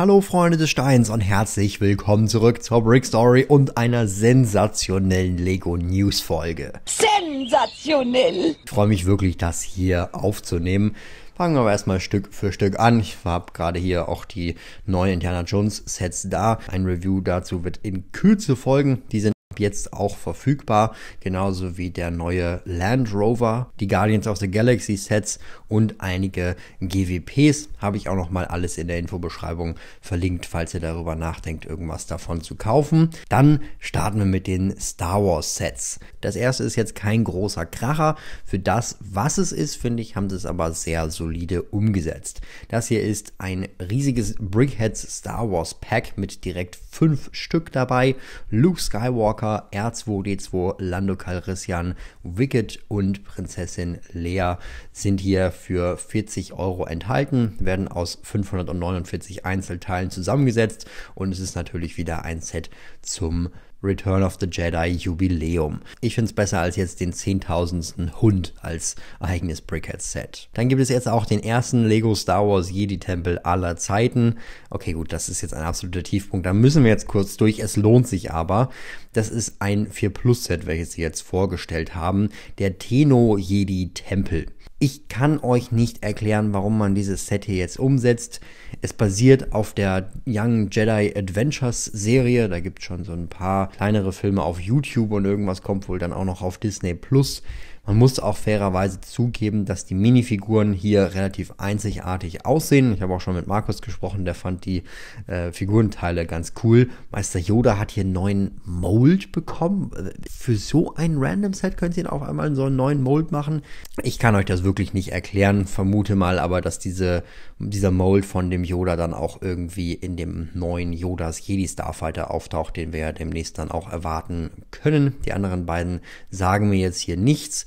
Hallo Freunde des Steins und herzlich willkommen zurück zur Brick Story und einer sensationellen Lego News Folge. Sensationell! Ich freue mich wirklich, das hier aufzunehmen. Fangen wir aber erstmal Stück für Stück an. Ich habe gerade hier auch die neuen Indiana Jones Sets da. Ein Review dazu wird in Kürze folgen. Die sind jetzt auch verfügbar, genauso wie der neue Land Rover, die Guardians of the Galaxy Sets und einige GWPs. Habe ich auch noch mal alles in der Infobeschreibung verlinkt, falls ihr darüber nachdenkt, irgendwas davon zu kaufen. Dann starten wir mit den Star Wars Sets. Das erste ist jetzt kein großer Kracher. Für das, was es ist, finde ich, haben sie es aber sehr solide umgesetzt. Das hier ist ein riesiges Brickheads Star Wars Pack mit direkt fünf Stück dabei. Luke Skywalker R2D2, Lando Calrissian, Wicked und Prinzessin Lea sind hier für 40 Euro enthalten, werden aus 549 Einzelteilen zusammengesetzt und es ist natürlich wieder ein Set zum Return of the Jedi Jubiläum. Ich finde es besser als jetzt den zehntausendsten Hund als eigenes Brickhead-Set. Dann gibt es jetzt auch den ersten Lego Star Wars Jedi-Tempel aller Zeiten. Okay, gut, das ist jetzt ein absoluter Tiefpunkt. Da müssen wir jetzt kurz durch. Es lohnt sich aber. Das ist ein 4 Plus Set, welches sie jetzt vorgestellt haben. Der Tenno Jedi Tempel. Ich kann euch nicht erklären, warum man dieses Set hier jetzt umsetzt. Es basiert auf der Young Jedi Adventures Serie. Da gibt es schon so ein paar kleinere Filme auf YouTube und irgendwas kommt wohl dann auch noch auf Disney Plus. Man muss auch fairerweise zugeben, dass die Minifiguren hier relativ einzigartig aussehen. Ich habe auch schon mit Markus gesprochen, der fand die äh, Figurenteile ganz cool. Meister Yoda hat hier einen neuen Mold bekommen. Für so ein Random Set könnt ihr auf einmal so einen neuen Mold machen. Ich kann euch das wirklich nicht erklären, vermute mal aber, dass diese, dieser Mold von dem Yoda dann auch irgendwie in dem neuen Yodas Jedi Starfighter auftaucht, den wir ja demnächst dann auch erwarten können. Die anderen beiden sagen mir jetzt hier nichts.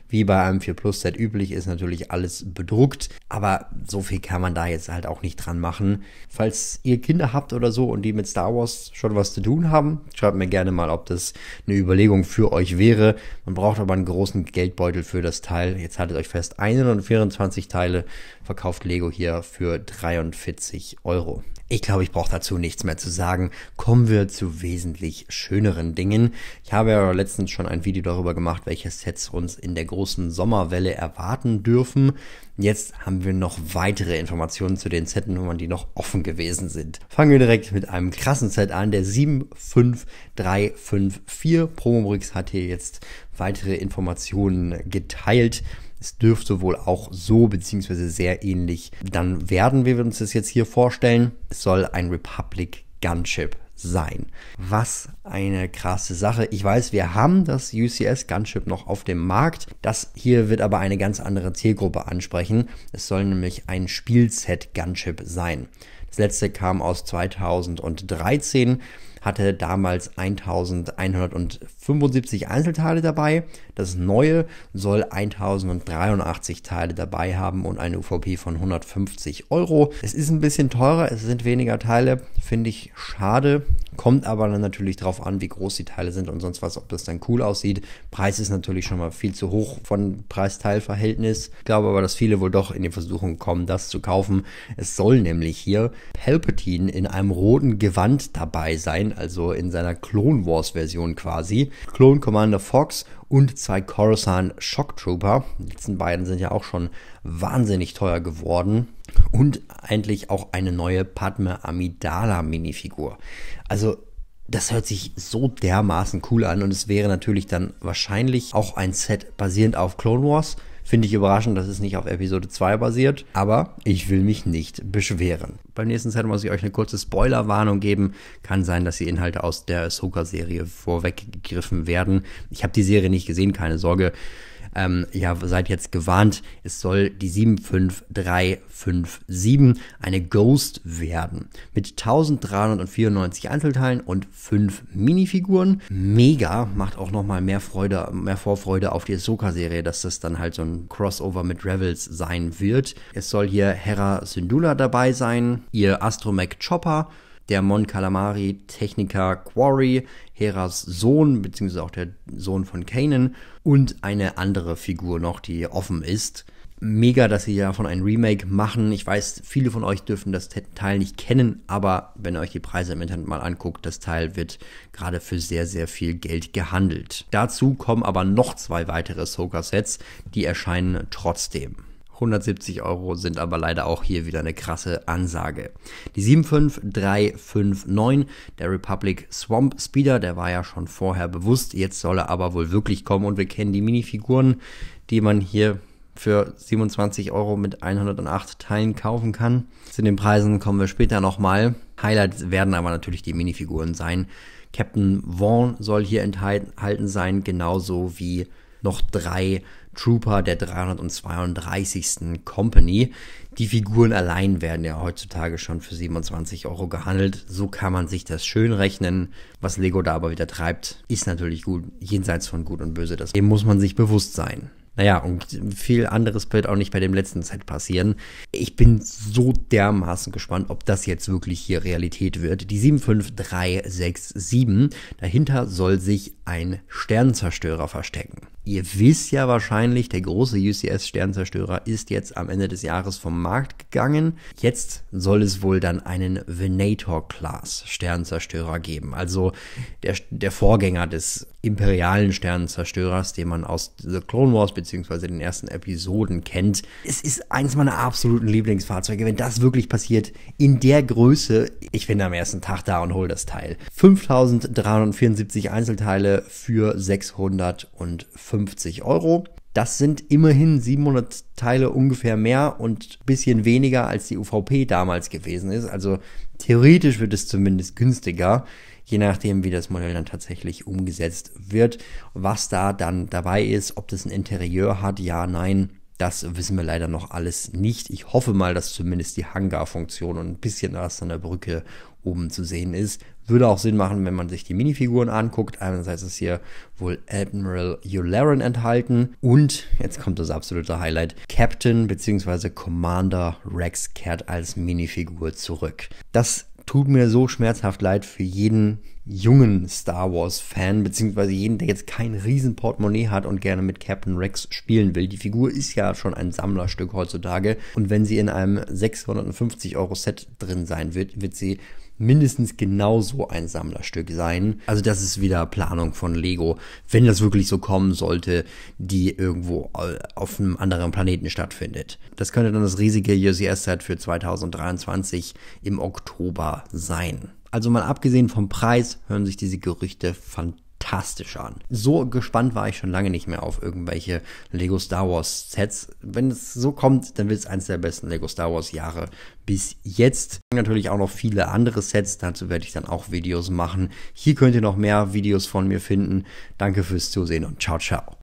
Wie bei einem 4 Plus Set üblich ist natürlich alles bedruckt, aber so viel kann man da jetzt halt auch nicht dran machen. Falls ihr Kinder habt oder so und die mit Star Wars schon was zu tun haben, schreibt mir gerne mal, ob das eine Überlegung für euch wäre. Man braucht aber einen großen Geldbeutel für das Teil. Jetzt haltet euch fest, 124 Teile verkauft Lego hier für 43 Euro. Ich glaube, ich brauche dazu nichts mehr zu sagen. Kommen wir zu wesentlich schöneren Dingen. Ich habe ja letztens schon ein Video darüber gemacht, welche Sets uns in der großen Sommerwelle erwarten dürfen. Jetzt haben wir noch weitere Informationen zu den Setnummern, die noch offen gewesen sind. Fangen wir direkt mit einem krassen Set an. Der 75354 Promobrix hat hier jetzt weitere Informationen geteilt. Es dürfte wohl auch so beziehungsweise sehr ähnlich dann werden, wie wir uns das jetzt hier vorstellen. Es soll ein Republic Gunship sein. Was eine krasse Sache. Ich weiß, wir haben das UCS Gunship noch auf dem Markt. Das hier wird aber eine ganz andere Zielgruppe ansprechen. Es soll nämlich ein Spielset Gunship sein. Das letzte kam aus 2013 hatte damals 1175 Einzelteile dabei. Das neue soll 1083 Teile dabei haben und eine UVP von 150 Euro. Es ist ein bisschen teurer, es sind weniger Teile, finde ich schade. Kommt aber dann natürlich darauf an, wie groß die Teile sind und sonst was, ob das dann cool aussieht. Preis ist natürlich schon mal viel zu hoch von Preis-Teil-Verhältnis. Ich glaube aber, dass viele wohl doch in die Versuchung kommen, das zu kaufen. Es soll nämlich hier Palpatine in einem roten Gewand dabei sein, also in seiner Clone Wars Version quasi. Clone Commander Fox und zwei Coruscant Shock Trooper. Die letzten beiden sind ja auch schon wahnsinnig teuer geworden und eigentlich auch eine neue Padme Amidala Minifigur. Also das hört sich so dermaßen cool an und es wäre natürlich dann wahrscheinlich auch ein Set basierend auf Clone Wars. Finde ich überraschend, dass es nicht auf Episode 2 basiert, aber ich will mich nicht beschweren. Beim nächsten Set muss ich euch eine kurze Spoilerwarnung geben. Kann sein, dass die Inhalte aus der Ahsoka-Serie vorweggegriffen werden. Ich habe die Serie nicht gesehen, keine Sorge ähm, ja, seid jetzt gewarnt, es soll die 75357 eine Ghost werden. Mit 1394 Einzelteilen und 5 Minifiguren. Mega, macht auch nochmal mehr Freude, mehr Vorfreude auf die Ahsoka-Serie, dass das dann halt so ein Crossover mit Rebels sein wird. Es soll hier Hera Syndulla dabei sein, ihr Astromech Chopper, der Mon Calamari Techniker Quarry, Heras Sohn, beziehungsweise auch der Sohn von Kanan und eine andere Figur noch, die offen ist. mega, dass sie davon ein Remake machen. Ich weiß, viele von euch dürfen das Teil nicht kennen, aber wenn ihr euch die Preise im Internet mal anguckt, das Teil wird gerade für sehr, sehr viel Geld gehandelt. Dazu kommen aber noch zwei weitere Soka-Sets, die erscheinen trotzdem. 170 Euro sind aber leider auch hier wieder eine krasse Ansage. Die 75359, der Republic Swamp Speeder, der war ja schon vorher bewusst, jetzt soll er aber wohl wirklich kommen und wir kennen die Minifiguren, die man hier für 27 Euro mit 108 Teilen kaufen kann. Zu den Preisen kommen wir später nochmal. Highlights werden aber natürlich die Minifiguren sein. Captain Vaughn soll hier enthalten sein, genauso wie noch drei Trooper der 332. Company. Die Figuren allein werden ja heutzutage schon für 27 Euro gehandelt. So kann man sich das schön rechnen. Was Lego da aber wieder treibt, ist natürlich gut, jenseits von Gut und Böse. Das muss man sich bewusst sein. Naja, und viel anderes wird auch nicht bei dem letzten Set passieren. Ich bin so dermaßen gespannt, ob das jetzt wirklich hier Realität wird. Die 75367, dahinter soll sich ein Sternzerstörer verstecken. Ihr wisst ja wahrscheinlich, der große UCS-Sternzerstörer ist jetzt am Ende des Jahres vom Markt gegangen. Jetzt soll es wohl dann einen Venator-Class-Sternzerstörer geben. Also der, der Vorgänger des imperialen Sternenzerstörers, den man aus The Clone Wars bzw. den ersten Episoden kennt. Es ist eins meiner absoluten Lieblingsfahrzeuge. Wenn das wirklich passiert, in der Größe, ich bin am ersten Tag da und hole das Teil. 5374 Einzelteile für 650 Euro. Das sind immerhin 700 Teile ungefähr mehr und bisschen weniger als die UVP damals gewesen ist. Also theoretisch wird es zumindest günstiger je nachdem, wie das Modell dann tatsächlich umgesetzt wird. Was da dann dabei ist, ob das ein Interieur hat, ja, nein, das wissen wir leider noch alles nicht. Ich hoffe mal, dass zumindest die Hangar-Funktion und ein bisschen was an der Brücke oben zu sehen ist. Würde auch Sinn machen, wenn man sich die Minifiguren anguckt. Einerseits ist hier wohl Admiral Yularen enthalten und, jetzt kommt das absolute Highlight, Captain bzw. Commander Rex kehrt als Minifigur zurück. Das tut mir so schmerzhaft leid für jeden jungen Star Wars-Fan, beziehungsweise jeden, der jetzt kein riesen Portemonnaie hat und gerne mit Captain Rex spielen will. Die Figur ist ja schon ein Sammlerstück heutzutage und wenn sie in einem 650 Euro Set drin sein wird, wird sie mindestens genauso ein Sammlerstück sein. Also das ist wieder Planung von Lego, wenn das wirklich so kommen sollte, die irgendwo auf einem anderen Planeten stattfindet. Das könnte dann das riesige UCS-Set für 2023 im Oktober sein. Also mal abgesehen vom Preis hören sich diese Gerüchte fantastisch an. So gespannt war ich schon lange nicht mehr auf irgendwelche Lego Star Wars Sets. Wenn es so kommt, dann wird es eines der besten Lego Star Wars Jahre bis jetzt. Natürlich auch noch viele andere Sets, dazu werde ich dann auch Videos machen. Hier könnt ihr noch mehr Videos von mir finden. Danke fürs Zusehen und ciao, ciao.